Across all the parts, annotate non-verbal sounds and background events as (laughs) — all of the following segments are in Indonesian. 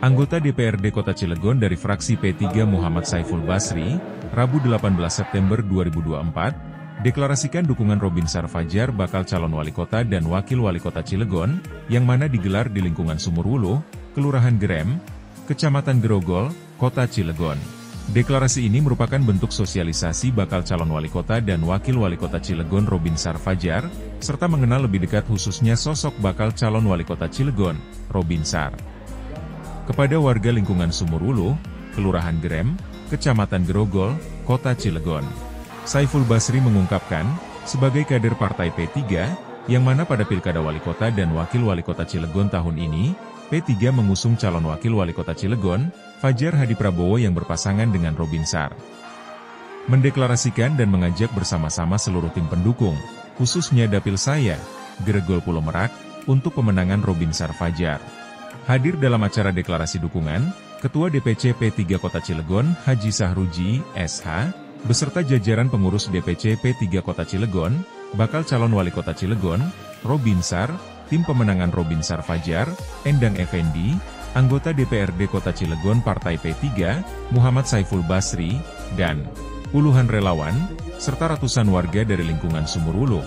Anggota DPRD Kota Cilegon dari fraksi P3 Muhammad Saiful Basri, Rabu 18 September 2024, deklarasikan dukungan Robin Sarfajar bakal calon wali kota dan wakil wali kota Cilegon, yang mana digelar di lingkungan Sumurwuluh, Kelurahan Gerem, Kecamatan Grogol, Kota Cilegon. Deklarasi ini merupakan bentuk sosialisasi bakal calon wali kota dan wakil wali kota Cilegon Robin Sarfajar, serta mengenal lebih dekat khususnya sosok bakal calon wali kota Cilegon, Robin Sar kepada warga lingkungan Sumurwuluh, Kelurahan Gerem, Kecamatan Grogol, Kota Cilegon. Saiful Basri mengungkapkan, sebagai kader Partai P3, yang mana pada Pilkada Wali Kota dan Wakil Wali Kota Cilegon tahun ini, P3 mengusung calon Wakil Wali Kota Cilegon, Fajar Hadi Prabowo yang berpasangan dengan Robin Sar. Mendeklarasikan dan mengajak bersama-sama seluruh tim pendukung, khususnya dapil saya, Gregol Pulau Merak, untuk pemenangan Robin Sar Fajar. Hadir dalam acara deklarasi dukungan, Ketua DPC P3 Kota Cilegon, Haji Sahruji, SH, beserta jajaran pengurus DPC P3 Kota Cilegon, bakal calon wali kota Cilegon, Robin Sar, tim pemenangan Robin Sar Fajar, Endang Effendi, anggota DPRD Kota Cilegon Partai P3, Muhammad Saiful Basri, dan puluhan relawan, serta ratusan warga dari lingkungan Sumurwuluh,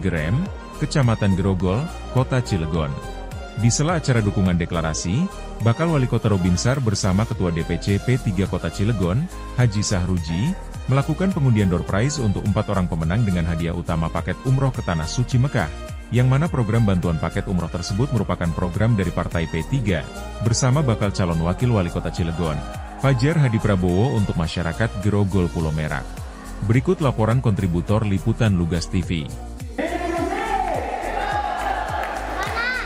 Gerem, Kecamatan Grogol, Kota Cilegon. Di sela acara dukungan deklarasi, bakal wali kota Robinsar bersama Ketua DPC P3 Kota Cilegon, Haji Sahruji, melakukan pengundian door prize untuk empat orang pemenang dengan hadiah utama paket umroh ke Tanah Suci Mekah, yang mana program bantuan paket umroh tersebut merupakan program dari Partai P3, bersama bakal calon wakil wali kota Cilegon, Fajar Hadi Prabowo untuk masyarakat Grogol Pulau Merak. Berikut laporan kontributor Liputan Lugas TV.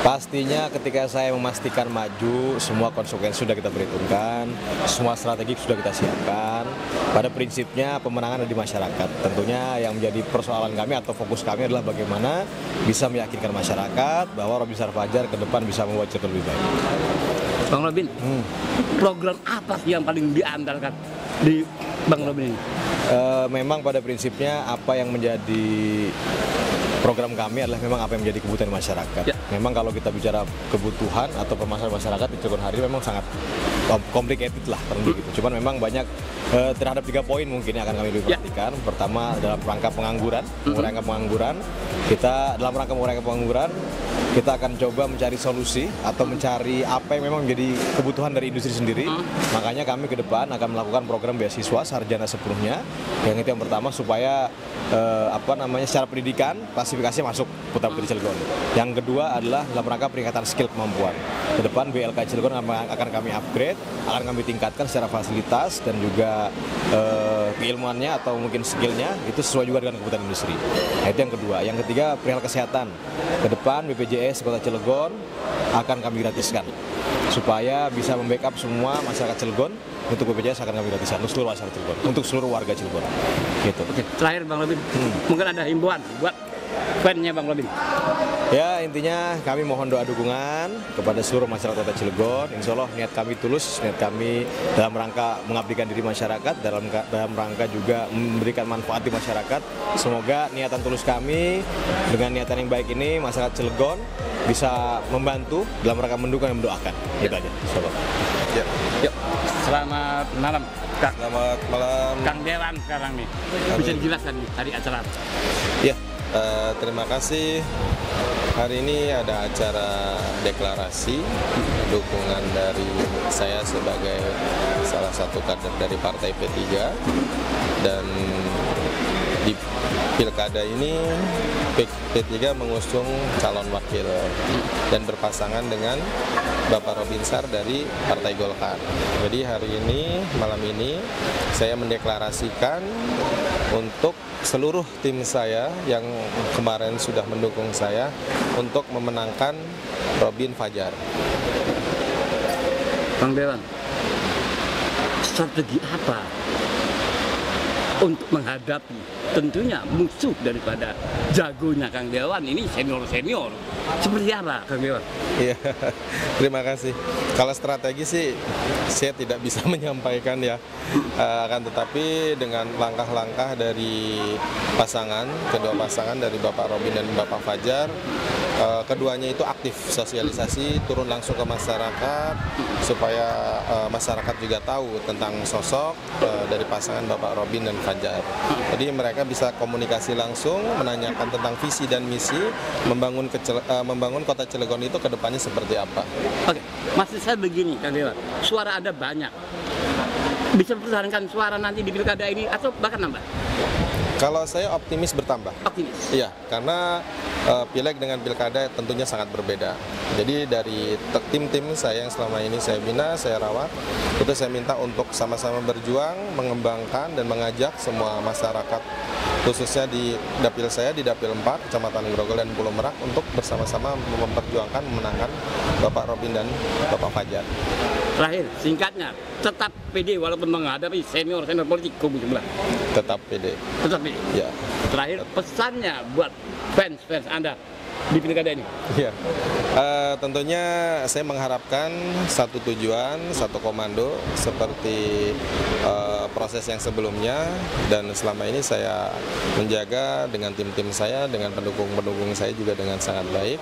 pastinya ketika saya memastikan maju, semua konsekuensi sudah kita perhitungkan, semua strategi sudah kita siapkan. Pada prinsipnya pemenangan ada di masyarakat. Tentunya yang menjadi persoalan kami atau fokus kami adalah bagaimana bisa meyakinkan masyarakat bahwa Robin Sarfajar ke depan bisa membuat cerita lebih baik. Bang Robin, Hmm. program apa sih yang paling diandalkan di Bang Robin ini? Eh, memang pada prinsipnya apa yang menjadi program kami adalah memang apa yang menjadi kebutuhan masyarakat. Ya. Memang kalau kita bicara kebutuhan atau permasalahan masyarakat di Cilegon hari ini memang sangat complicated lah kurang lebih gitu. Cuman memang banyak eh, terhadap tiga poin mungkin yang akan kami lebih Ya. perhatikan. Pertama dalam rangka pengangguran, mengurangi pengangguran. Kita dalam rangka mengurangi pengangguran kita akan coba mencari solusi atau mencari apa yang memang menjadi kebutuhan dari industri sendiri. Makanya kami ke depan akan melakukan program beasiswa sarjana sepenuhnya. Yang itu yang pertama supaya eh, apa namanya secara pendidikan klasifikasi masuk Putra Putri Cilegon. Yang kedua adalah dalam rangka peningkatan skill kemampuan. Ke depan BLK Cilegon akan akan kami upgrade, akan kami tingkatkan secara fasilitas dan juga eh, keilmuannya atau mungkin skillnya itu sesuai juga dengan kebutuhan industri. Nah, itu yang kedua. Yang ketiga perihal kesehatan. Ke depan BPJS Kota Cilegon akan kami gratiskan supaya bisa membackup semua masyarakat Cilegon untuk BPJS akan kami gratiskan untuk seluruh masyarakat Cilegon, untuk seluruh warga Cilegon. Gitu. Oke, terakhir Bang Robin, Hmm. mungkin ada himbauan buat fan-nya Bang Robin. Ya intinya kami mohon doa dukungan kepada seluruh masyarakat kota Cilegon. Insya Allah niat kami tulus, niat kami dalam rangka mengabdikan diri masyarakat, dalam dalam rangka juga memberikan manfaat di masyarakat. Semoga niatan tulus kami dengan niatan yang baik ini masyarakat Cilegon bisa membantu dalam rangka mendukung dan mendoakan. Itu aja. Insya Allah. Ya, Yuk, selamat malam Kak. selamat malam. Kang Dewan sekarang nih. Bisa dijelaskan nih tadi acara. Ya, eh, terima kasih. Hari ini ada acara deklarasi dukungan dari saya sebagai salah satu kader dari Partai P3 dan di pilkada ini P- P3 mengusung calon wakil dan berpasangan dengan Bapak Robinsar dari Partai Golkar. Jadi hari ini malam ini saya mendeklarasikan untuk seluruh tim saya yang kemarin sudah mendukung saya untuk memenangkan Robin Fajar. Bang Dewan, strategi apa untuk menghadapi tentunya musuh daripada jagonya Kang Dewan ini senior-senior. Seperti apa Kang Dewan? Iya, (laughs) terima kasih. Kalau strategi sih saya tidak bisa (laughs) menyampaikan ya, Eh, akan tetapi dengan langkah-langkah dari pasangan, kedua pasangan dari Bapak Robin dan Bapak Fajar, eh, keduanya itu aktif sosialisasi, turun langsung ke masyarakat supaya eh, masyarakat juga tahu tentang sosok eh, dari pasangan Bapak Robin dan Fajar. Jadi mereka bisa komunikasi langsung, menanyakan tentang visi dan misi, membangun membangun kota Cilegon itu ke depannya seperti apa. Oke, maksud saya begini Kang suara Anda banyak. Bisa mempertahankan suara nanti di pilkada ini atau bahkan nambah? Kalau saya optimis bertambah. Optimis. Iya, karena eh, pileg dengan pilkada tentunya sangat berbeda. Jadi dari tim-tim saya yang selama ini saya bina, saya rawat, itu saya minta untuk sama-sama berjuang, mengembangkan dan mengajak semua masyarakat khususnya di dapil saya di dapil 4 Kecamatan Grogol dan Pulau Merak untuk bersama-sama memperjuangkan memenangkan Bapak Robin dan Bapak Fajar. Terakhir, singkatnya, tetap PD walaupun menghadapi senior-senior politik kubu sebelah. Tetap PD. Tetap PD. Ya. Terakhir, pesannya buat fans-fans Anda di pilkada ini. Iya, Eh, tentunya saya mengharapkan satu tujuan, satu komando seperti eh, proses yang sebelumnya dan selama ini saya menjaga dengan tim-tim saya, dengan pendukung-pendukung saya juga dengan sangat baik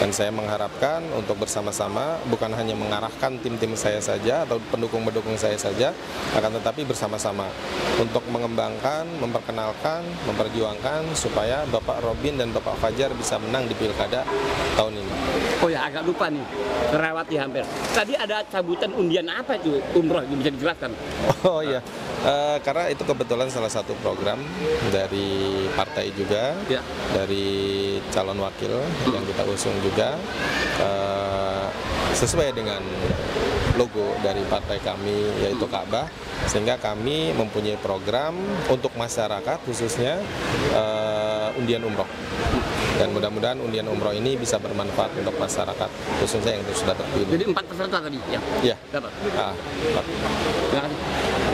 dan saya mengharapkan untuk bersama-sama bukan hanya mengarahkan tim-tim saya saja atau pendukung-pendukung saya saja, akan tetapi bersama-sama untuk mengembangkan, memperkenalkan, memperjuangkan supaya Bapak Robin dan Bapak Fajar bisa menang di pilkada tahun ini. Oh ya, agak lupa nih, terlewati hampir. Tadi ada cabutan undian apa itu umroh, bisa dijelaskan? (laughs) Oh iya, Eh, karena itu kebetulan salah satu program dari partai juga, Ya. dari calon wakil yang kita usung juga, eh, sesuai dengan logo dari partai kami yaitu Ka'bah, sehingga kami mempunyai program untuk masyarakat khususnya eh, undian umroh. Dan mudah-mudahan undian umroh ini bisa bermanfaat untuk masyarakat khususnya yang sudah terpilih. Jadi empat peserta tadi Ya, dapat. ah, Pak. Terima kasih.